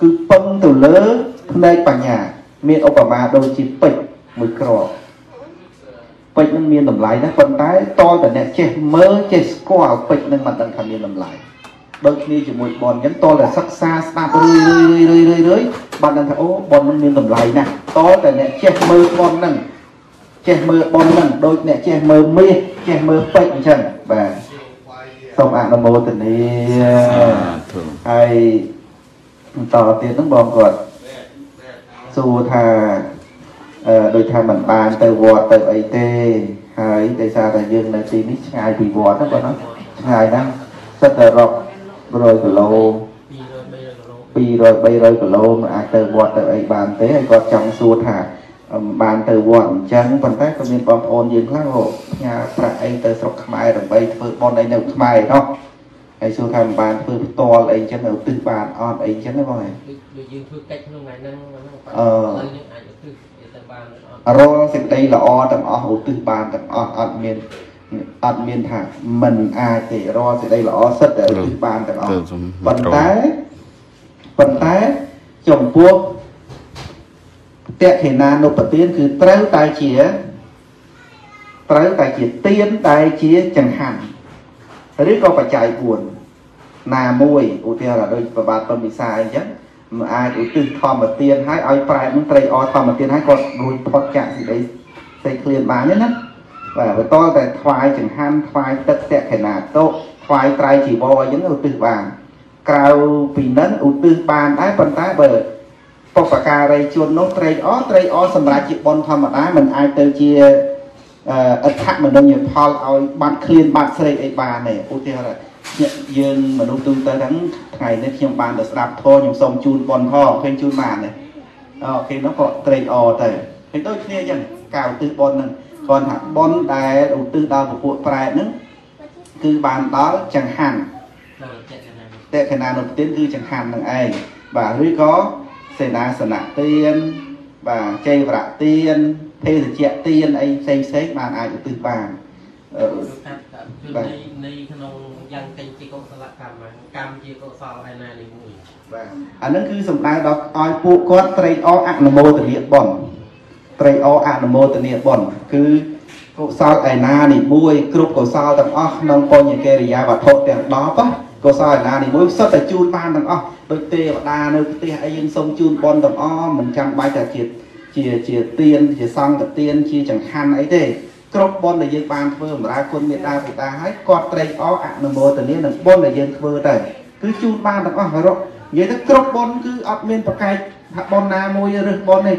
គឺពឹងទៅលើផ្នែកបញ្ញា មានឧបមាដូចជាពេជ្រមួយគ្រាប់ពេជ្រនឹងមានតម្លៃណាស់ប៉ុន្តែតលតែអ្នកចេះមើលចេះស្គាល់ពេជ្រនឹងមិនដឹងថាមានតម្លៃដូចគ្នាជាមួយបនអញ្ចឹងតលតែសិក្សាស្ដាប់រឿយរឿយរឿយរឿយរឿយបានដឹងថាអូបននឹងមានតម្លៃណាស់តលតែអ្នកចេះមើលបននឹងចេះមើលបននឹងដូចអ្នកចេះមើលមាសចេះមើលពេជ្រអញ្ចឹងបាទសូមអនុមោទនាសាធុហើយ បន្តទៀតហ្នឹងបងគាត់សួរថាអឺដូចថាមិនបានទៅវត្តទៅអីទេហើយដោយសារតែយើងនៅទីនេះឆ្ងាយពីវត្តហ្នឹងបងណាឆ្ងាយណាស់សិតតែរក100គីឡូ200 300គីឡូមិនអាចទៅវត្តទៅអីបានទេហើយគាត់ចង់សួរថាបានទៅវត្តអញ្ចឹងប៉ុន្តែក៏មានបងប្អូនយើងខ្លះហូបផ្ញើប្រាក់អីទៅស្រុកខ្មែរដើម្បីធ្វើបុណ្យអីនៅខ្មែរនោះ ហើយសួរថាមិនបានធ្វើផ្ទាល់អីចឹងនៅទិសបានអត់អីចឹងណាបងហ៎ដូចយើងធ្វើកិច្ចក្នុងថ្ងៃហ្នឹងហ្នឹងបាទអឺហើយយើងអាចទៅទៅបានអត់រាល់សេចក្តីល្អទាំងអស់ឧទ្ទិសបានទាំងអស់អត់មានអត់មានថាមិនអាចទេរាល់សេចក្តីល្អសិតតែឧទ្ទិសបានទាំងអស់ទៅសូមប៉ុន្តែប៉ុន្តែចំពោះតេខេណានុបទានគឺត្រូវតែជាត្រូវតែជាទៀនតែជាចង្ហាន់ឬក៏បច្ច័យ4 ណាមួយឧទាហរណ៍ដូចប្របាទប៉ុនវិសាអីចឹងមិនអាចឧទ្ទិសធម្មទានឲ្យឲ្យប្រែតនឹងត្រីអធម្មទានឲ្យគាត់រួចផុតចាកសេចក្តីសេចក្លៀនបានទេណាបាទបន្តតែថ្វាយចង្ហាន់ថ្វាយទឹកតេខេណាតុថ្វាយត្រៃជីវរអីចឹងឧទ្ទិសបានក្រៅពីនឹងឧទ្ទិសបានដែរប៉ុន្តែបើបុព្វការីជននោះត្រេកអរត្រេកអរសម្រាប់ជាបុណ្យធម្មតាមិនអាចទៅជាអឺអដ្ឋមនោញ្ញផលឲ្យបាត់ឃ្លានបាត់ស្រេកអីបានទេឧទាហរណ៍ថា យើងមនុស្សទូទៅហ្នឹងថ្ងៃនេះខ្ញុំបានទៅស្ដាប់ធម៌ខ្ញុំសូមជូនបុណ្យផងឃើញជូនបានទេអូគេនោះក៏ត្រេកអរទៅឃើញដូចគ្នាអញ្ចឹងការឧទ្ទិសបុណ្យហ្នឹងគាត់ថាបុណ្យដែលឧទ្ទិសដល់ពពួកប្រែតហ្នឹងគឺបានដល់ចង្ហាន់ដល់ចិត្តណាតេខណានុទានគឺចង្ហាន់នឹងឯងបាទឬក៏សេនាសនៈទានបាទជ័យវរៈទានភេសជ្ជៈទានអីផ្សេងផ្សេងបានអាចឧទ្ទិសបាន អឺគឺកាត់គឺនៃនៃក្នុងយ៉ាងកេញជាកុសលកម្មកម្មជាកុសលឯណានេះមួយបាទអានឹងគឺសំដៅដល់ឲ្យពួកគាត់ត្រេកអរអនុមោទនាបុណ្យត្រេកអរអនុមោទនាបុណ្យគឺកុសលឯណានេះមួយគ្រប់កុសលទាំងអស់ក្នុងបញ្ញកិរិយាវត្ថុទាំង10ណាកុសលឯណានេះមួយសុទ្ធតែជូនបានទាំងអស់ដូចទេវតានៅផ្ទះអីយើងសូមជូនបុណ្យទាំងអស់មិនចាំបាច់តែជាជាជាទានជាសង្ឃទានជាចង្ហាន់អីទេ គ្រប់បុណ្យដែលយើងបានធ្វើបម្រើគុណមេត្តាបិតាហើយគាត់ត្រេកអរអនុមោទនានឹងបុណ្យដែលយើងធ្វើទៅគឺជូនបានទាំងអស់ហើយរកនិយាយទៅគ្រប់បុណ្យគឺអត់មានប្រកែកថាបុណ្យណាមួយឬបុណ្យនេះ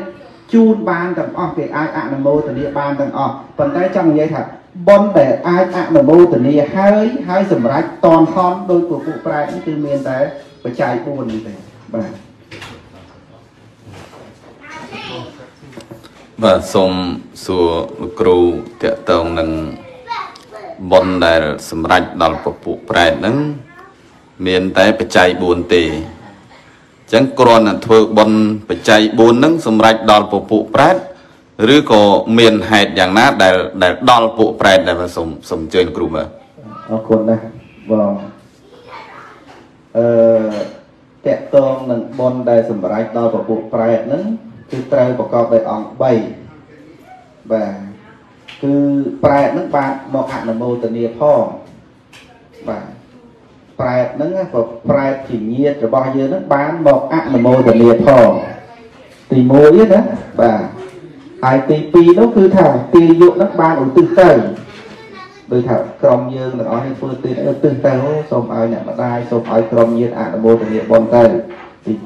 ជូនបានទាំងអស់គេអាចអនុមោទនាបានទាំងអស់ប៉ុន្តែចង់និយាយថាបុណ្យដែលអាចអនុមោទនាហើយហើយសម្រាប់តនខំដោយពពួកប្រែតនេះគឺមានតែបច្ច័យ4នេះទេបាទ បាទសូមសួរលោកគ្រូតកតងនឹងប៉ុនដែលសម្រេចដល់ពពុះប្រែតហ្នឹងមានតែបច្ច័យ4ទេអញ្ចឹងគ្រាន់តែធ្វើប៉ុនបច្ច័យ4ហ្នឹងសម្រេចដល់ពពុះប្រែតឬក៏មានហេតុយ៉ាងណាដែលដែលដល់ពួកប្រែតដែលសូមសូមអញ្ជើញលោកគ្រូមើលអរគុណណាស់បងអឺតកតងនឹងបុណ្យដែលសម្រេចដល់ពពួកប្រែតហ្នឹង គឺត្រូវប្រកបដោយអង្គ3បាទគឺប្រែតហ្នឹងបានមកអនុមោទនាផងបាទប្រែតហ្នឹងណាក៏ប្រែតជាញាតរបស់យើងហ្នឹងបានមកអនុមោទនាផងទី1ណាបាទហើយទី2នោះគឺថាទាយុហ្នឹងបានឧទ្ទិសទៅដោយថាក្រុមយើងទាំងអស់នេះធ្វើទីនេះទៅទៅអូសូមឲ្យអ្នកម្ដាយសូមឲ្យក្រុមញាតិអនុមោទនាបុណ្យទៅ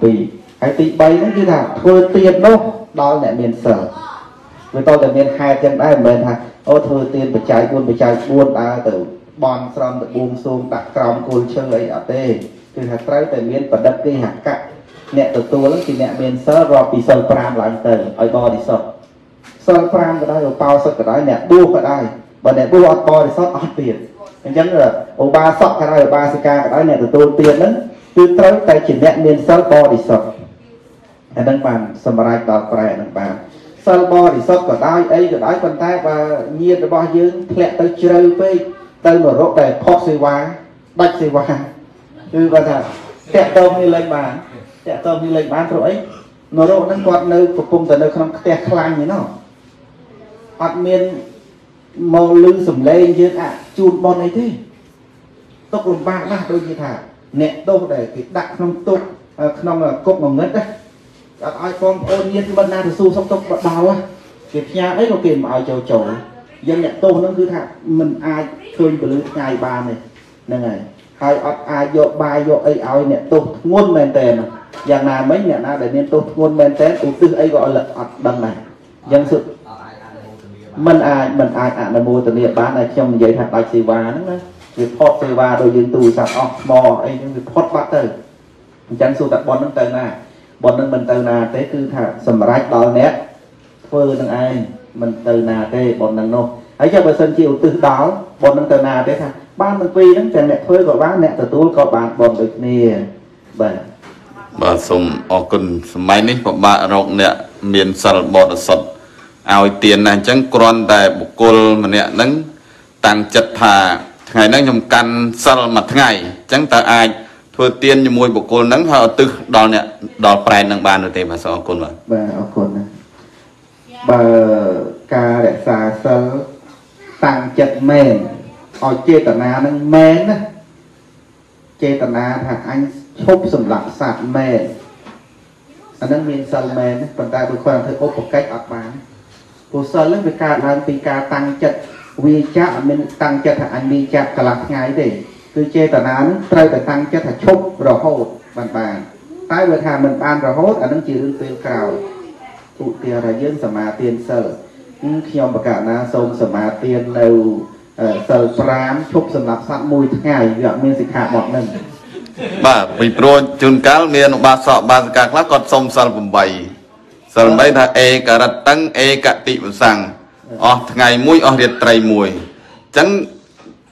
ទី2 ហើយទី3ហ្នឹងគឺថាធ្វើទៀននោះដល់អ្នកមានសិលវាតតែមានហេតុចឹងដែរមិនមែនថាអូធ្វើទៀនបច្ច័យ4បច្ច័យ4ដើរទៅបន់ស្រន់ទៅបួងសួងដាក់ក្រោមគល់ឈើអីអត់ទេគឺថាត្រូវតែមានបដិទ្ធគេហកៈអ្នកទទួលហ្នឹងគឺអ្នកមានសិលរាប់ពីសិល5ឡើងទៅឲ្យបរិសុទ្ធសិល5ក៏ដោយឧបោសថក៏ដោយអ្នកបួសក៏ដោយបើអ្នកបួសអត់បរិសុទ្ធអត់ទៀតអញ្ចឹងឧបាសកក៏ដោយឧបាសិកាក៏ដោយអ្នកទទួលទានហ្នឹងគឺត្រូវតែជាអ្នកមានសិលបរិសុទ្ធ អាហ្នឹងបានសម្រេចដល់ប្រែហ្នឹងបានសិលបរិសុទ្ធក៏ដោយអីក៏ដោយប៉ុន្តែបើញាតរបស់យើងធ្លាក់ទៅជ្រៅពេកទៅមករកតែផុសសេវាដាច់សេវាគឺគាត់ថាតាក់តងនេះលេងបានតាក់តងពីលេខបានព្រោះអីនរោហ្នឹងគាត់នៅកំពុងតែនៅក្នុងផ្ទះខ្លាញ់ហ្នឹងអត់មានមកលឺសំឡេងយើងអាចជូនបនអីទេទុកលំបាកណាស់ដូចជាថា អ្នកទោសដែលគេដាក់ក្នុងទុកក្នុងគុកងងឹតណា អត់ឲ្យបងប្អូនញាតិមិត្តណាទៅស៊ូសុកទុកបដៅគេផ្ញើអីក៏គេមិនឲ្យចូលចូលយើងអ្នកទោសហ្នឹងគឺថាមិនអាចឃើញពលឹងថ្ងៃបានទេហ្នឹងហើយហើយអត់អាចយកបាយយកអីឲ្យអ្នកទោសធ្ងន់មែនតើយ៉ាងណាមិញអ្នកណាដែលមានទោសធ្ងន់មែនតើឧទ្ទិសអីក៏អត់ដឹងដែរយ៉ាងសុទ្ធមិនអាចមិនអាចអនុមោទនាបានតែខ្ញុំនិយាយថាដាច់សេវាហ្នឹងណាវាផុតសេវាដោយយើងទូរស័ព្ទអស់ថ្មអីហ្នឹងវាផុតបាត់ទៅអញ្ចឹងសួរតប៉ុនហ្នឹងទៅណា ប៉ុនហ្នឹងមិនទៅណាទេគឺថាសម្រេចដល់អ្នកធ្វើនឹងឯងមិនទៅណាទេប៉ុនហ្នឹងនោះហើយចុះបើសិនជាឧទ្ទិសដល់ប៉ុនហ្នឹងទៅណាទេថាបានទាំងពីរហ្នឹងទាំងអ្នកធ្វើក៏បានអ្នកទទួលក៏បានប៉ុនដូចគ្នាបាទបាទសូមអរគុណសម័យនេះពិបាករកអ្នកមានសិលបរិសុទ្ធឲ្យទានណាអញ្ចឹងគ្រាន់តែបុគ្គលម្នាក់ហ្នឹងតាំងចិត្តថាថ្ងៃហ្នឹងខ្ញុំកាន់សិលមួយថ្ងៃអញ្ចឹងតើអាច ធ្វើទានជាមួយបុគ្គលហ្នឹងហើយឧទ្ទិសដល់អ្នកដល់ប្រែនហ្នឹងបានឬទេបាទសូមអរគុណបាទបាទអរគុណណាបើការរក្សាសិលតាំងចិត្តមែនឲ្យចេតនានឹងមែនណាចេតនាថាអញឈប់សម្លាប់សត្វមែនអានឹងមានសិលមែនណាប៉ុន្តែបើគាត់ធ្វើឧបកិច្ចអត់បានព្រោះសិលហ្នឹងវាកើតឡើងពីការតាំងចិត្តវាចាក់អត់មានតាំងចិត្តថាអញវាចាក់កន្លះថ្ងៃទេ គឺចេតនាហ្នឹងត្រូវតែតាំងចិត្តថាឈប់រហូតបានបានតែបើថាមិនបានរហូតអានឹងជារឿងពេលក្រោយឧទាហរណ៍យើងសមាទានសិលអឺខ្ញុំបកណាសូមសមាទាននៅអឺសិល5ឈប់សម្រាប់សត្វមួយថ្ងៃវាអត់មានសិក្ខាបទហ្នឹងបាទពីព្រោះជួនកាលមានឧបាសកបាសិកាខ្លះគាត់សុំសិល8សិល8ថាអេករតឹងអេកតិវសੰងអស់ថ្ងៃមួយអស់រាត្រីមួយអញ្ចឹង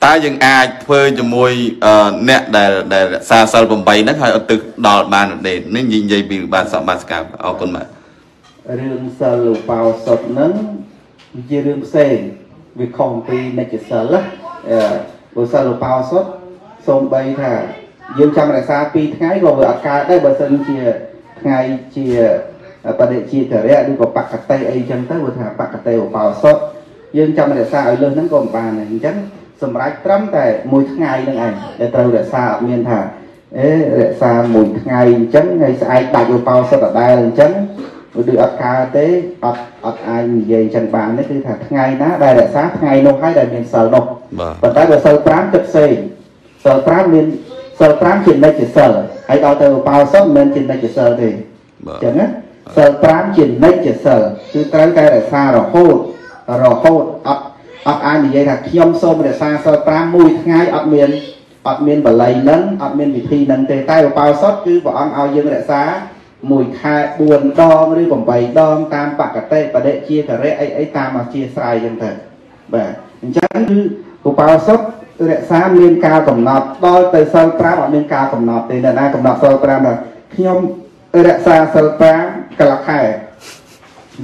តើយើងអាចធ្វើជាមួយអឺអ្នកដែលដែលរក្សាសិល8ហ្នឹងហើយឧទ្ទិសដល់បានឬទេនេះនិយាយពីឧបាសកបាសិកាអរគុណបាទរឿងសិលឧបោសថហ្នឹងវាជារឿងផ្សេងវាខុសអំពីនិច្ចសិលណាអឺបើសិលឧបោសថសូម្បីថាយើងចាំរក្សា2ថ្ងៃក៏វាអត់កើតដែរបើសិនជាថ្ងៃជាបដិជាតរៈឬក៏បកតិអីចឹងទៅវាថាបកតិឧបោសថយើងចាំរក្សាឲ្យលើសហ្នឹងក៏មិនបានដែរអញ្ចឹង សម្រាប់ត្រឹមតែមួយថ្ងៃហ្នឹងឯងដែលត្រូវរក្សាអត់មានថាអេរក្សាមួយថ្ងៃអញ្ចឹងហើយស្អែកដាច់ឧបោសថដដែលអញ្ចឹងព្រោះដូចអត់កើតទេអត់អត់អាចនិយាយចឹងបានទេគឺថាថ្ងៃណាដែលរក្សាថ្ងៃនោះហើយដែលមានសិលនោះបាទប៉ុន្តែបើសិល5គិតផ្សេងសិល5មានសិល5ជានិច្ចសិលហើយដល់ទៅឧបោសថមិនមែនជានិច្ចសិលទេបាទចឹងណាសិល5ជានិច្ចសិលគឺត្រូវតែរក្សារហូតរហូតអត់ អត់អាចនិយាយថាខ្ញុំសូមរក្សាសិល5មួយថ្ងៃអត់មានអត់មានបល័យនឹងអត់មានវិធីនឹងទេតែឧបោសថគឺព្រះអង្គឲ្យយើងរក្សាមួយខែ4ដងឬ8ដងតាមបកតិបដិជាករៈអីអីតាមអធិស្រ័យចឹងទៅបាទអញ្ចឹងគឺឧបោសថរក្សាមានការកំណត់ដល់ទៅសិល5អត់មានការកំណត់ទេអ្នកណាកំណត់សិល5ថាខ្ញុំរក្សាសិល5កន្លះខែ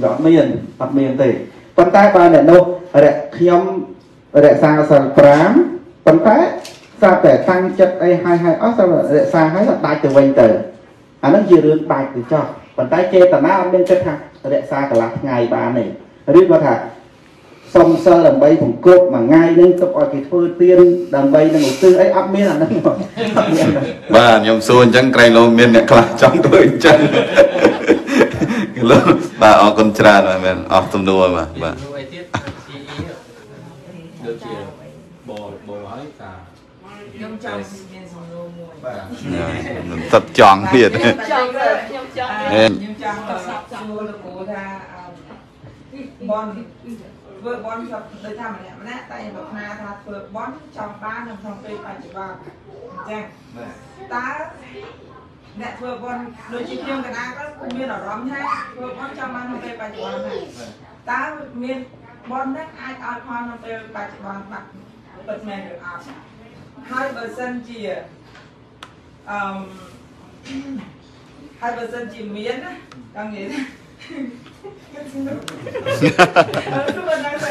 វាអត់មានអត់មានទេប៉ុន្តែបើអ្នកនោះ រកខ្ញុំរក្សាសិល5ប៉ុន្តែស្រាប់តែតាំងចិត្តអីហើយហើយអស់ស្រាប់តែរក្សាហើយក៏ដាច់ទៅវិញទៅអាហ្នឹងជារឿងដាច់ទៅចោះប៉ុន្តែចេតនាអត់មានចិត្តថារក្សាកន្លះថ្ងៃបានទេឬក៏ថាសុំសិលដើម្បីពង្គប់មួយថ្ងៃនឹងទុកឲ្យគេធ្វើទៀនដើម្បីនឹងឧទ្ទិសអីអត់មានអាហ្នឹងអត់មានទេបាទខ្ញុំសួរអញ្ចឹងក្រែងលោមានអ្នកខ្លះចង់ធ្វើអញ្ចឹងគឺលោកបាទអរគុណច្រើនបាទមែនអស់ទំនួលបាទបាទនោះអីទៀតជាអ៊ី ដូចជាបោបោហើយតាខ្ញុំចង់មានសំណួរមួយបាទមិនទឹកចង់ទៀតខ្ញុំចង់ខ្ញុំចង់អេខ្ញុំចង់សួរលោកគ្រូថាបនធ្វើបនសពដូចថាម្នាក់ម្នាក់តែប្រាថ្នាថាធ្វើបនចង់បាននៅក្នុងពេលបច្ចុប្បន្នអញ្ចឹងបាទតើអ្នកធ្វើបនដូចជាខ្ញុំកណ្ដាលក៏មានអារម្មណ៍ថាធ្វើបនចង់បាននៅពេលបច្ចុប្បន្នហើយតើមាន បនហ្នឹងអាចឲ្យផលនៅពេលបច្ចុប្បន្នបាត់ពិតមែនឬអត់ហើយបើសិនជាអឺមហើយបើសិនជាមានណាចង់និយាយថាអឺគឺមិនដឹងទេ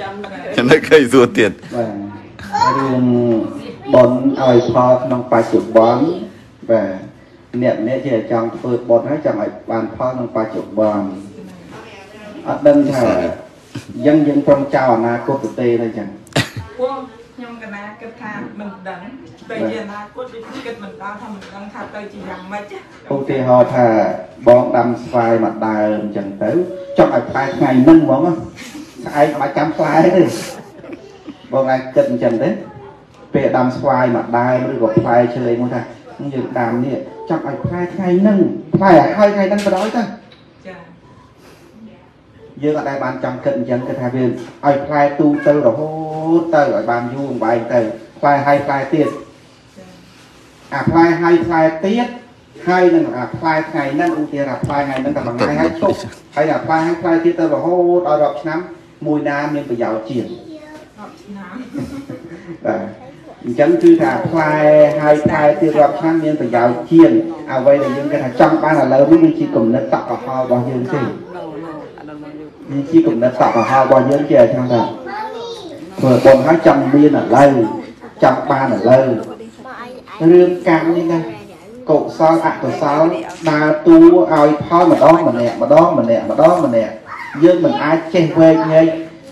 ចាំណាចំណុចឃើញសួរទៀតបាទរឿងបនឲ្យផលក្នុងបច្ចុប្បន្នបាទអ្នកនេះជាចង់ធ្វើបនហើយចង់ឲ្យបានផលក្នុងបច្ចុប្បន្ន អត់ដឹងថាយ៉ាងយើងព្រមចោលអនាគតទៅទេទេចឹងពួកខ្ញុំកណាគិតថាមិនដឹងពេលជាអនាគតដូចគិតមិនដល់ថាមិនដឹងថាទៅជាយ៉ាងម៉េចឧទាហរណ៍ថាបងដាំស្វាយមួយដើមអញ្ចឹងទៅចង់ឲ្យផ្លែថ្ងៃហ្នឹងហ្មងណាស្អែកមិនបាច់ចាំផ្លែទេបងអាចគិតអញ្ចឹងទេពេលដាំស្វាយមួយដើមឬក៏ផ្លែឈើអីមួយថានេះយើងដាំនេះចង់ឲ្យផ្លែថ្ងៃហ្នឹងផ្លែឲ្យថ្ងៃហ្នឹងក៏ដោយទៅចា យើងអត់ដែលបានចង់គិតអញ្ចឹងគឺថាវាឲ្យផ្លែទូទៅរហូតទៅឲ្យបានយូរអង្វែងទៅផ្លែហើយផ្លែទៀតចាអាផ្លែហើយផ្លែទៀតហើយនឹងអាផ្លែថ្ងៃហ្នឹងឧទាហរណ៍អាផ្លែថ្ងៃហ្នឹងតែមួយថ្ងៃហើយទុកហើយអាផ្លែហើយផ្លែទៀតទៅរហូតដល់រាប់ឆ្នាំមួយណាមានប្រយោជន៍ជាងអត់ឆ្នាំបាទអញ្ចឹងគឺថាផ្លែហើយផ្លែទៀតរាប់ឆ្នាំមានប្រយោជន៍ជាងអ្វីដែលយើងគេថាចង់បានឥឡូវនេះវាជាគំនិតតក់កុហលរបស់យើងទេ វាជាគំនិតតក់កុហលរបស់យើងជាអញ្ចឹងថាធ្វើបុណ្យហើយចង់មានឥឡូវចង់បានឥឡូវរឿងកម្មនេះណាកុសលអកុសលដើរតួឲ្យផលម្ដងម្នាក់ម្ដងម្នាក់ម្ដងម្នាក់យើងមិនអាចចេះវែកញែក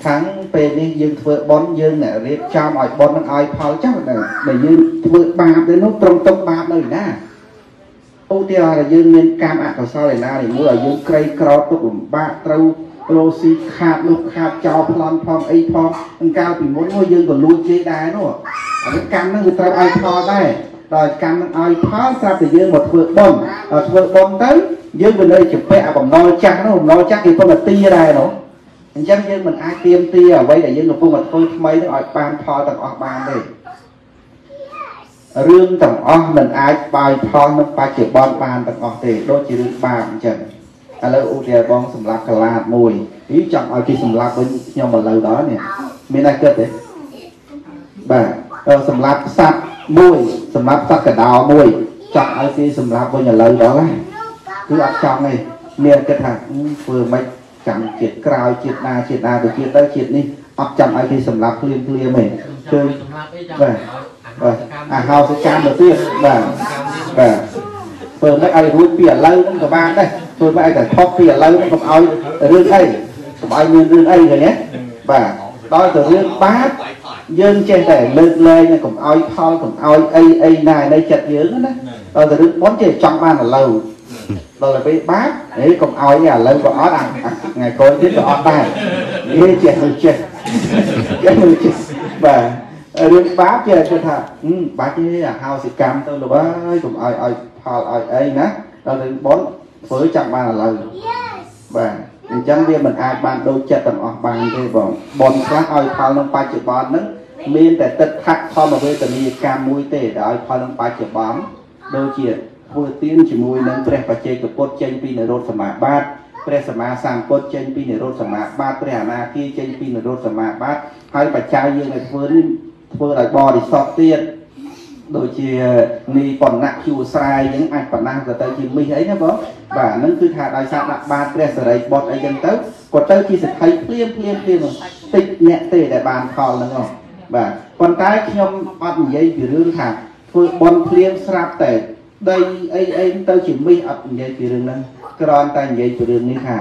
ខាងពេលនេះយើងធ្វើបុណ្យយើងអ្នករៀបចំឲ្យបុណ្យនឹងឲ្យផលចោះដែរដែលយើងធ្វើបាបទៅនោះត្រង់ទុកបាបនៅឯណាឧទាហរណ៍ថាយើងមានកម្មអកុសលឯណានេះមួយឲ្យយើងក្រីក្រទុកលំបាកត្រូវ រោស៊ីខាតនោះខាតចោលប្លន់ផងអីផងអង្កាលពីមុនមកយើងក៏លួចជេរដែរនោះអានេះកម្មហ្នឹងវាត្រូវឲ្យផលដែរដល់កម្មនឹងឲ្យផលស្រាប់តែយើងមកធ្វើបុណ្យដល់ធ្វើបុណ្យទៅយើងក៏នៅជំពាក់អាបំណុលចាស់នោះបំណុលចាស់គេពំទីដែរនោះអញ្ចឹងយើងមិនអាចទៀមទាអ្វីដែលយើងកំពុងតែធ្វើថ្មីនឹងឲ្យបានផលទាំងអស់បានទេរឿងទាំងអស់មិនអាចបាយផលនឹងបច្ចុប្បន្នបានទាំងអស់ទេដូចជារឿងបាបអញ្ចឹង ឥឡូវឧទាហរណ៍បងសម្រាប់កលាតមួយនេះចង់ឲ្យគេសម្លាប់វិញខ្ញុំមកលើដល់នេះមានតែគិតទេបាទអឺសម្រាប់សត្វមួយសម្រាប់សត្វកដោមួយចង់ឲ្យគេសម្រាប់វិញឥឡូវដល់ណាគឺអត់ចង់ទេមានគិតថាអឺធ្វើមិនចាំជាតិក្រោយជាតិណាជាតិណាទៅជាតិទៅជាតិនេះអត់ចាំឲ្យគេសម្រាប់ភ្លាមភ្លាមទេគឺសម្រាប់អីចាំបាទបាទអាហោសកម្មទៅទៀតបាទបាទធ្វើមិនឲ្យរួចពីឥឡូវហ្នឹងក៏បានដែរ ធ្វើមិនឲ្យតែខុសពីឥឡូវហ្នឹងកុំឲ្យរឿងអីកុំឲ្យមានរឿងអីឃើញទេបាទដល់ទៅរឿងបាបយើងចេះតែលើកលែងកុំឲ្យផលកុំឲ្យអីអីណានៅចិត្តយើងណាដល់តែរឿងបន់ចេះចង់បានឥឡូវដល់ទៅពេលបាបហេកុំឲ្យឥឡូវក៏អត់អាថ្ងៃក្រោយទៀតក៏អត់ដែរនេះចេះទៅចេះចេះទៅចេះបាទរឿងបាបចេះគេថាបាច់ទេអាហោសិកម្មទៅលោកអើយកុំឲ្យឲ្យផលឲ្យអីណាដល់រឿងបន់ ធ្វើចង់បានឥឡូវបាទអញ្ចឹងវាមិនអាចបានដូចចិត្តទាំងអស់បានទេបងបនខ្លះឲ្យផលក្នុងបច្ចុប្បន្នហ្នឹងមានតែទឹកថាក់ធម្មវេទនីកម្មមួយទេដែលឲ្យផលក្នុងបច្ចុប្បន្នដូចជាធ្វើទានជាមួយនឹងព្រះបច្ចេកពុទ្ធចេញពីនិរោធសមាបត្តិព្រះសម្មាសម្ពុទ្ធចេញពីនិរោធសមាបត្តិព្រះអនាគាចេញពីនិរោធសមាបត្តិហើយបច្ច័យយើងឲ្យធ្វើនេះធ្វើដោយបរិសុទ្ធទៀត ដូចជានីបណ្ណៈជួស្រ័យហ្នឹងអាចបណ្ណាក៏ទៅជាមីសអីណាបងបាទហ្នឹងគឺថាដោយសារដាក់បាតព្រះសរិបុត្រអីចឹងទៅក៏ទៅជាសក្ខីភ្លាមភ្លាមភ្លាមតិចអ្នកទេដែលបានផលហ្នឹងហ៎បាទប៉ុន្តែខ្ញុំអត់និយាយពីរឿងថាធ្វើបន់ភ្លាមស្រាប់តែដីអីអីទៅជាមីសអត់និយាយពីរឿងហ្នឹងគ្រាន់តែនិយាយពីរឿងនេះថា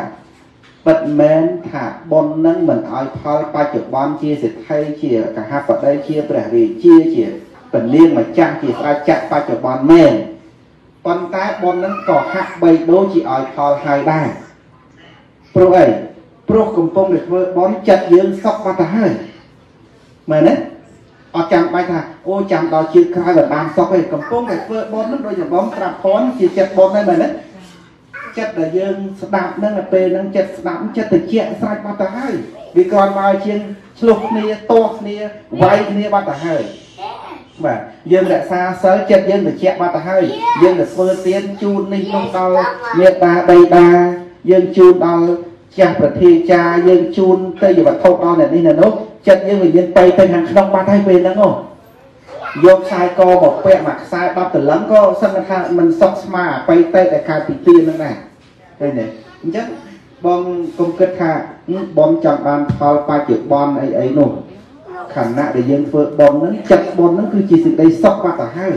ពិតមែនថាបននឹងមិនឲ្យផលបច្ចុប្បន្នជាសិទ្ធិជាកហបតីជាព្រះរាជាជា ពលានម្ចាស់ជាស្ដេចចក្របច្ចុប្បន្នមែនប៉ុន្តែបននឹងក៏ហាក់បីដូចជាឲ្យផលហើយដែរព្រោះអីព្រោះកំពុងតែធ្វើបនចិត្តយើងសុខបាត់ទៅហើយមែនទេអត់ចាំបាច់ថាអូចាំដល់ជាតិក្រោយក៏បានសុខទេកំពុងតែធ្វើបននឹងដូចជាបងត្រាប់ភ័ណ្ឌជាចិត្តបនដែរមែនទេចិត្តដែលយើងស្ដាប់ហ្នឹងទៅពេលហ្នឹងចិត្តស្ដាប់ចិត្តតិចស្រេចបាត់ទៅហើយវាគ្រាន់មកជាងឆ្លុះគ្នាទាស់គ្នាវាយគ្នាបាត់ទៅហើយ បាទយើងរក្សាសិលចិត្តយើងតិចបាត់ទៅហើយយើងទៅធ្វើទានជូននេះនោះដល់មេត្តាបៃតាយើងជូនដល់ចាស់ប្រធាចាយើងជូនទៅយវត្ថុដល់អ្នកនេះអ្នកនោះចិត្តយើងវាមានទៅទៅខាងក្នុងបាត់ហើយពេលហ្នឹងហ៎យកខ្សែកមកពាក់មួយខ្សែ10តលឹងក៏សឹងថាមិនសុខស្មាអបិតេដែលកើតពីទៀនហ្នឹងដែរឃើញទេអញ្ចឹងបងកុំគិតថាបនចង់បានផលបច្ចុប្បន្នអីអីនោះ ខណៈដែលយើងធ្វើបុណ្យហ្នឹងចិត្តបុណ្យហ្នឹងគឺជាសេចក្តីសុខបាត់ទៅហើយ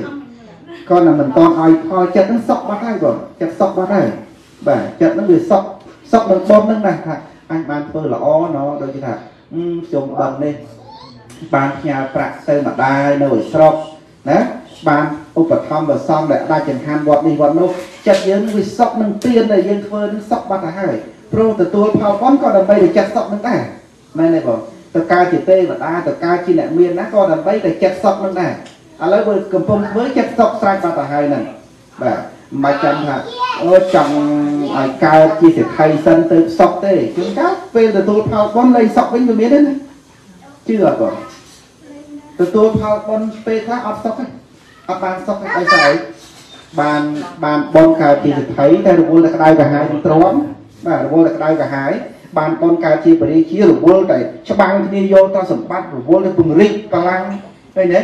ក៏នឹងមិនតន់ឲ្យផលចិត្តហ្នឹងសុខបាត់ហើយបងចិត្តសុខបាត់ហើយបាទចិត្តហ្នឹងវាសុខសុខនឹងបុណ្យហ្នឹងណាថាអញបានធ្វើល្អណដូចជាថាអឺខ្ញុំដឹងនេះបានផ្ញើប្រាក់ទៅម្ដាយនៅឯស្រុកណាបានឧបត្ថម្ភប្រសំដែលដាច់ចង្ហាន់វត្តនេះវត្តនោះចិត្តយើងវាសុខនឹងទៀនដែលយើងធ្វើនឹងសុខបាត់ទៅហើយព្រោះទទួលផលបុណ្យក៏ដើម្បីតែចិត្តសុខនឹងដែរមែនទេបង ទៅកើតជាទេវតាទៅកើតជាអ្នកមានណាក៏ដើម្បីតែចិត្តសុខនឹងដែរឥឡូវបើកំពុងធ្វើចិត្តសុខស្រេចបាត់ទៅហើយហ្នឹងបាទមិនបាច់ចាំថាអូចង់ឲ្យកើតជាសិទ្ធិសិនទៅសុខទេជួនកាលពេលទទួលផលបុណ្យនៃសុខវិញវាមានទេណាជឿអត់បងទទួលផលបុណ្យពេលខ្លះអត់សុខទេអត់បានសុខទេអីស្អីបានបានបុណ្យកើតជាសិទ្ធិតែរវល់តែក្តៅកាហាយមិនទ្រាំបាទរវល់តែក្តៅកាហាយ បានបុណ្យកើតជាបរិជារវល់តែច្បាំងគ្នាយកទៅសម្បត្តិរវល់ទៅពង្រីកកម្លាំងឃើញទេ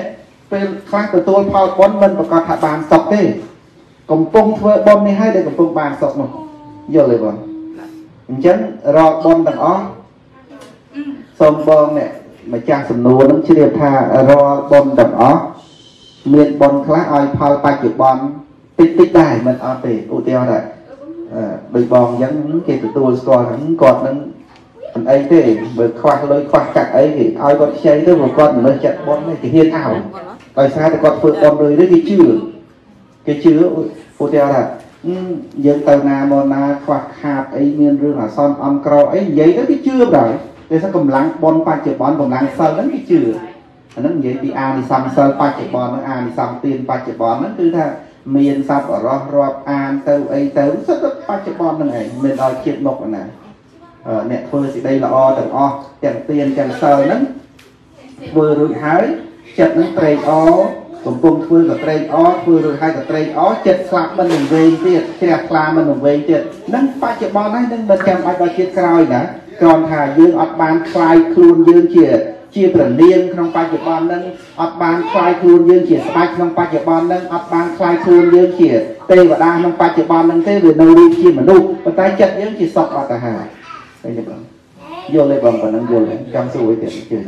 ពេលខ្លះទទួលផលបុណ្យមិនប្រកាសថាបានសុខទេ កំពុងធ្វើបុណ្យនេះហើយដែលកំពុងបានសុខនោះយល់ទេបងអញ្ចឹងរាល់បុណ្យទាំងអស់សូមបងអ្នកម្ចាស់សំណួរនឹងជ្រាបថារាល់បុណ្យទាំងអស់មានបុណ្យខ្លះឲ្យផលបច្ចុប្បន្នតិចតិចៗដែរមិនអត់ទេឧទាហរណ៍ថាអឺ ដូចបងអញ្ចឹងគេទទួលស្គាល់ថាគាត់នឹងមិនអីទេបើខ្វះលុយខ្វះកាក់អីគេឲ្យគាត់ខ្ចីទៅព្រោះគាត់មិនចិត្តបុណ្យទេគេហ៊ានឲ្យដោយសារតែគាត់ធ្វើបុណ្យរឿយៗគេជឿគេជឿឧទាហរណ៍ថាអឺយើងទៅណាមកណាខ្វះខាតអីមានរឿងអាសន្នអំក្រអីនិយាយទៅគេជឿដែរតែថាកម្លាំងបុណ្យបច្ចុប្បន្នកម្លាំងសិលហ្នឹងគេជឿអាហ្នឹងនិយាយពីអានិសង្សសិលបច្ចុប្បន្នហ្នឹងអានិសង្សទានបច្ចុប្បន្នហ្នឹងគឺថា មានសត្វអរោះរាប់អានទៅអីទៅសិតតែបច្ចុប្បន្នហ្នឹងឯងមិនដល់ជាតិមុខណាអឺអ្នកធ្វើសេចក្តីល្អទាំងអស់ទាំងទានទាំងសិលហ្នឹងធ្វើរួចហើយចិត្តហ្នឹងត្រេកអរកំពុងធ្វើក៏ត្រេកអរធ្វើរួចហើយក៏ត្រេកអរចិត្តស្លាប់មិននឹងវែងទៀតជ្រះថ្លាមិននឹងវែងទៀតហ្នឹងបច្ចុប្បន្នហើយនឹងមិនចាំបាច់ដល់ជាតិក្រោយណាគ្រាន់ថាយើងអត់បានคลายខ្លួនយើងជា ជាប្រលានក្នុងបច្ចុប្បន្ននឹងអត់បានខ្លាយខ្លួនយើងជាស្ដេចក្នុងបច្ចុប្បន្ននឹងអត់បានខ្លាយខ្លួនយើងជាទេវតាក្នុងបច្ចុប្បន្ននឹងទេវានៅរៀបជាមនុស្សប៉ុន្តែចិត្តយើងជាសត្វបាតាហាឃើញទេបងយល់ទេបងប៉ុណ្ណឹងយល់ទេចង់សួរទៀតជឿ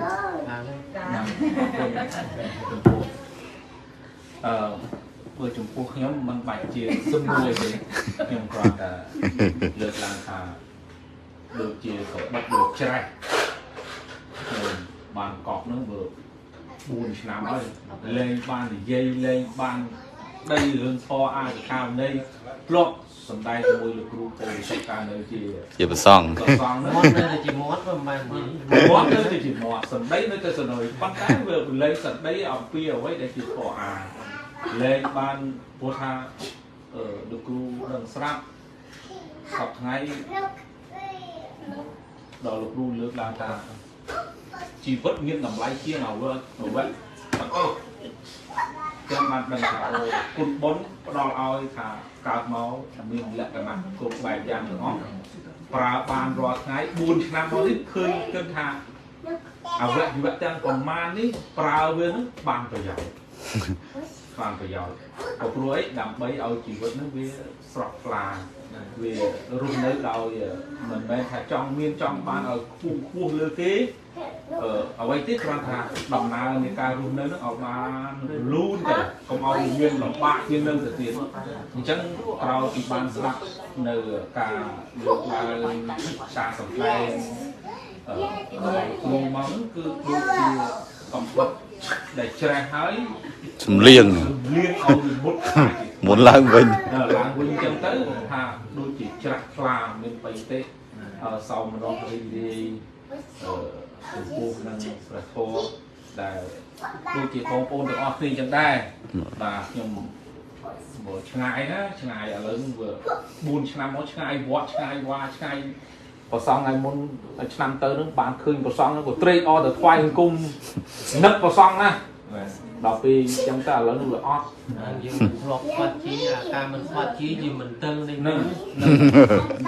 អឺធ្វើចំពោះខ្ញុំមិនបាច់ជាសំរួយទេខ្ញុំគ្រាន់តែលើកឡើងថាដូចជាក្បត់ដូចច្រេះ បានកប់ហ្នឹងមើល4ឆ្នាំហើយលេងបាននិយាយលេងបានដីរឿងធរអាសកាមនៃធ្លាប់សំដែងជាមួយលោកគ្រូពូសិក្សានៅជាជាប្រសងប្រសងហ្នឹងមាត់នៅតែជាមាត់មិនមែននិយាយមាត់នៅតែជាមាត់សំដីនៅតែសនុយប៉ុន្តែវាលេងសំដីអំពីអ្វីដែលជាធរអាលេងបានព្រោះថាអឺលោកគ្រូនឹងស្រាប់សប្ថ្ងៃដល់លោកគ្រូលើកឡើងថា ជីវិតមានតម្លៃជាងអ្វីអ្វីទាំងអស់ចាំបានដឹងថាអូគុណបុណ្យផ្ដល់ឲ្យថាកើតមកមានលក្ខណៈគ្រប់បែបយ៉ាងទាំងអស់ប្រើបានរាល់ថ្ងៃ4ឆ្នាំមកនេះឃើញគិតថាអវយវៈទាំងប្រមាណនេះប្រើវានឹងបានប្រយោជន៍ បានប្រយោជន៍ក៏ព្រោះអីដើម្បីឲ្យជីវិតនឹងវាស្រស់ថ្លាវារស់នៅដោយមិនមែនថាចង់មានចង់បានឲ្យខ្ពស់ខ្ពស់លើគេអឺអ្វីទៀតគ្រាន់ថាដំណើរនៃការរស់នៅនឹងឲ្យបានលូនទៅកុំឲ្យមានលំបាកជាងនឹងទៅទៀតអញ្ចឹងក្រោយពីបានស្ដាប់នៅការលើកឡើងការសម្ដែងអឺរបស់គ្រូមកហ្នឹងគឺដូចជាកំបិត ដែលច្រេះហើយសំលៀងលៀងឲ្យវាមុតខ្លាចមុនឡើងវិញដល់ឡើងវិញអញ្ចឹងទៅថាដូចជាច្រាក់ខ្លាមានបៃតេអឺសោមនស្សរីករាយអឺចំពោះនឹងព្រះធម៌ដែលដូចជាបងប្អូនទាំងអស់គ្នាអញ្ចឹងដែរបាទខ្ញុំមកឆ្ងាយណាឆ្ងាយឥឡូវវា4ឆ្នាំមកឆ្ងាយវត្តឆ្ងាយវ៉ាឆ្ងាយ ប្រសងថ្ងៃមុនឆ្នាំទៅនឹងបានឃើញប្រសងហ្នឹងក៏ត្រេកអរទៅថ្វាយអង្គមនឹកប្រសងណាដល់ពេលអញ្ចឹងទៅឥឡូវនឹងវាអត់យើងធ្លាប់ស្វាត់ជាអាការមិនស្វាត់ជាយើងមិនទៅនេះនឹងនឹង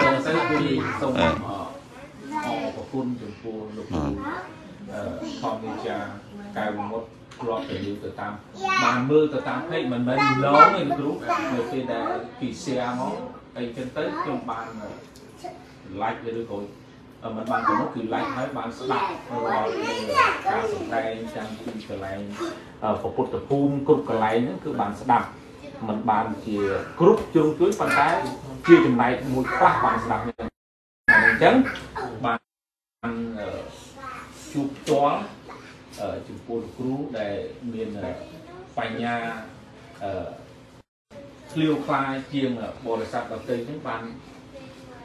នឹងទៅទៅពីសូមអរប្រគុណចំពោះលោកគ្រូអឺធម្មវិជាកៅមុតគ្រាប់ទៅយើងទៅតាមបានមើលទៅតាមពេកមិនមែនឡងទេលោកគ្រូនៅពេលដែលពី share មកអីចឹងទៅខ្ញុំបាន like ឬក៏អឺមិនបានទៅមុខគឺឡាច់ហើយបានស្ដាប់រាល់ការសម្ដែងចាំពីកន្លែងពុទ្ធភូមិគ្រប់កន្លែងហ្នឹងគឺបានស្ដាប់มันបានជាគ្រប់ជ្រុងជ្រោយប៉ុន្តែជាចំណែកមួយខ្លះបានស្ដាប់នេះអញ្ចឹងបានជួបផ្ទាល់ចំពោះលោកគ្រូដែលមានបញ្ញាអឺឃ្លាវខ្លាយជាងបរិស័ទដទៃហ្នឹងបាន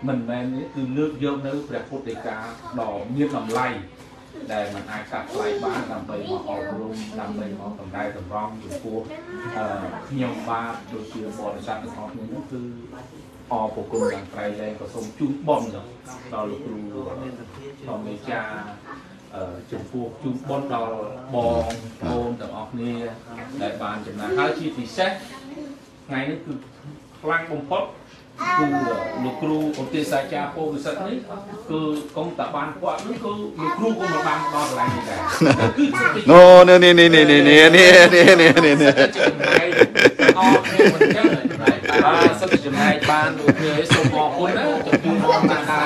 មិនមែននេះគឺលើកយកនៅព្រះពុទ្ធដីកាដ៏មានតម្លៃដែលมันអាចកាត់ថ្លៃបានដើម្បីមកអប់រំដើម្បីមកតម្ដែតម្រង់ចំពោះអឺខ្ញុំបាទដូចជាបរិស័ទទាំងអស់គ្នានោះគឺអរព្រគុណយ៉ាងត្រៃលែងក៏សូមជូនបន់ដល់លោកគ្រូធម្មចាអឺចំពោះជូនបន់ដល់បងប្អូនទាំងអស់គ្នាដែលបានចំណាយហើយជាពិសេសថ្ងៃនេះគឺខ្លាំងបំផុត គឺលោកគ្រូឧទ្ទេសសាចារពោធិសិទ្ធនេះគឺកុំតែបានគាត់នោះគឺលោកគ្រូក៏មិនបានដល់កន្លែងនេះដែរគឺសិទ្ធិណូនេះនេះនេះនេះនេះនេះនេះនេះនេះនេះនេះអរគ្នាមិនចឹងបាទសិទ្ធិចំណែកបានដូចគ្នាសូមអរគុណណាចំពោះបងតាតា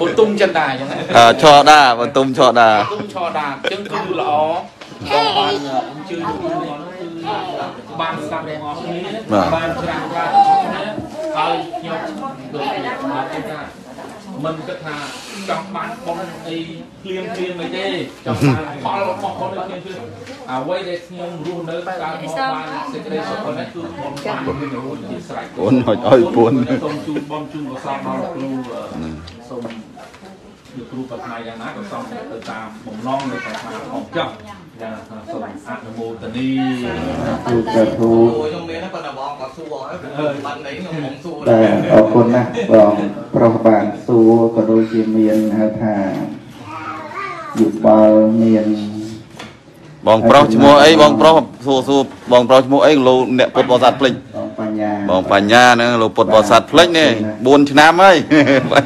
បុទុំចិនតាអញ្ចឹងណាអឺឆោដាបន្ទុំឆោដាបុទុំឆដាអញ្ចឹងគឺល្អបងបានអញ្ជើញលោកគ្រូនេះគឺបានស្ដាប់ទាំងអស់គ្នាបានច្រាំងប្រាក់គ្នាហើយខ្ញុំដូចជាអរគុណថា មិនគិតថាចង់បានប៉ុនអីភ្លាមភ្លាមអីទេចង់បានផលរបស់ប៉ុនអីភ្លាមភ្លាមអ្វីដែលខ្ញុំរស់នៅកើតមកបានសេចក្តីសុខប៉ុណ្ណេះគឺប៉ុនបានមានរស់ជាស្រេចអូនហុចឲ្យពួនសូមជូនបងជូនកសលដល់គ្រូសូមលោកគ្រូប្រាថ្នាយ៉ាងណាក៏សូមទៅតាមបំណងនៃប្រាថ្នាផងចុះយ៉ាង ថាសូមអនុមោទនីទូសាធុខ្ញុំមានប៉ុន្តែបងក៏សួរហើយបាននេះខ្ញុំមិនសួរតែអរគុណណាស់បងប្រុសបានសួរក៏ដូចជាមានហៅថាយុបល់មានបងប្រុសឈ្មោះអីបងប្រុសសួរសួរបងប្រុសឈ្មោះអីលោកអ្នកពុទ្ធបរិស័ទភ្លេចបងបញ្ញាបងបញ្ញាហ្នឹងលោកពុទ្ធបរិស័ទភ្លេចនេះ4ឆ្នាំហើយបាទ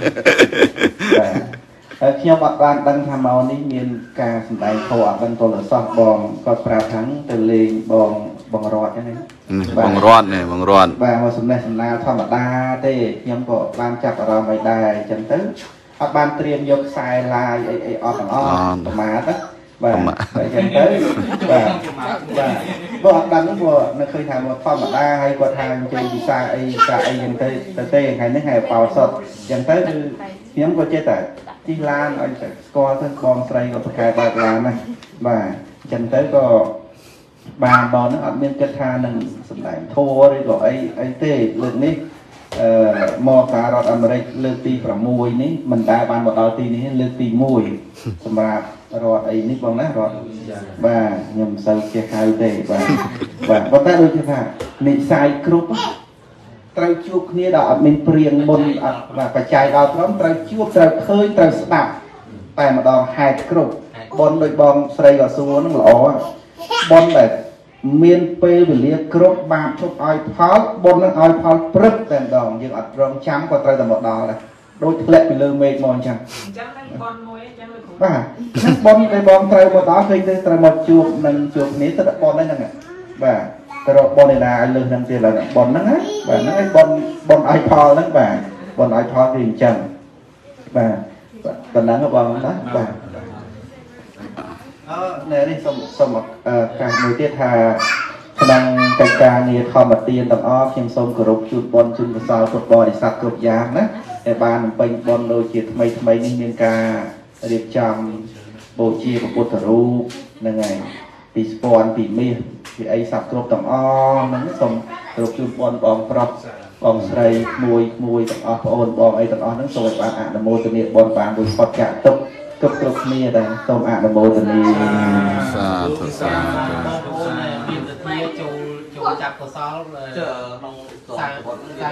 ហើយខ្ញុំអត់បានដឹងថាមកនេះមានការសម្ដែងធម៌អត់ដឹងទល់សោះបងគាត់ប្រាប់ថាទៅលេងបងបងរត់ហ្នឹងណាបងរត់នេះបងរត់បាទមកសំណេះសំណាលធម្មតាទេខ្ញុំក៏បានចាប់អារម្មណ៍ឲ្យដែរអញ្ចឹងទៅអត់បានត្រៀមយកខ្សែឡាយអីអីអត់ទាំងអស់ប្រមាទណាបាទអញ្ចឹងទៅបាទបាទបើអត់ដឹងព្រោះនៅឃើញថាមកធម្មតាហើយគាត់ថាអញ្ចឹងវិសាអីកាអីអញ្ចឹងទៅទៅទេថ្ងៃនេះហើយបោសុតអញ្ចឹងទៅគឺ ខ្ញុំក៏ចេះតែជិះឡានឲ្យតែស្គាល់ទៅបងស្រីក៏ប្រកែបើកឡានណាបាទអញ្ចឹងទៅក៏បានមកហ្នឹងអត់មានគិតថានឹងសម្ដែងធัวឬក៏អីអីទេលើកនេះអឺមកការរដ្ឋអាមេរិកលើកទី6នេះមិនដែលបានមកដល់ទីនេះទេលើកទី1សម្រាប់រដ្ឋអីនេះបងណារដ្ឋបាទខ្ញុំមិនសូវចេះហៅទេបាទបាទប៉ុន្តែដូចថានិស័យគ្រប់ ត្រូវជួបគ្នាដល់អត់មានព្រៀងមុនអត់បាទបច្ច័យដល់ត្រឹមត្រូវជួបត្រូវឃើញត្រូវស្ដាប់តែម្ដងហេតុគ្រប់បនដូចបងស្រីក៏សួរហ្នឹងល្អណាស់បុណ្យដែលមានពេលវេលាគ្រប់បាបជប់ឲ្យផលបុណ្យនឹងឲ្យផលព្រឹកតែម្ដងយើងអត់រងចាំក៏ត្រូវតែមកដល់ដែរដូចធ្លាក់ពីលើមេឃមកអញ្ចឹងអញ្ចឹងហ្នឹងបនមួយអញ្ចឹងលោកគ្រូបាទហ្នឹងបុណ្យដែលបងត្រូវមកដល់ឃើញទៅត្រូវមកជួបនឹងជួបគ្នាទៅដល់បុណ្យហ្នឹងហ្នឹងបាទទៅរ កបុណ្យឯណាឲ្យលើសហ្នឹងទៀតឡើយបុណ្យហ្នឹងណាបាទហ្នឹងឯងបុណ្យបុណ្យឲ្យផលហ្នឹងបាទបុណ្យឲ្យផលគឺអញ្ចឹងបាទប៉ុណ្ណឹងហ៎បងណាបាទអឺនៅនេះសូមសូមអឺកាសមួយទៀតថាក្នុងកិច្ចការងារធម្មទានទាំងអស់ខ្ញុំសូមគោរពជូនបុណ្យជូនកុសលពុទ្ធបរិស័ទគ្រប់យ៉ាងណាដែលបានបំពេញបុណ្យដូចជាថ្មីថ្មីនេះមានការរៀបចំបូជាព្រះពុទ្ធរូបហ្នឹងហើយពីស្ពាន់ពីមាស ពីអីសັບគ្រប់ទាំងអស់ហ្នឹងសូមគោរពជូនបុណ្យបងប្រុសបងស្រីមួយមួយទាំងអស់បងអូនបងអីទាំងអស់ហ្នឹងសូមឲ្យបានអនុមោទនាបុណ្យបានរួចផុតចាកទុក្ខគ្រប់គ្រប់គ្នាដែរសូមអនុមោទនាសាធុសាបងធុប្អូនមានទិធាចូលចូលចាប់កសលចើក្នុងសាក្នុងសា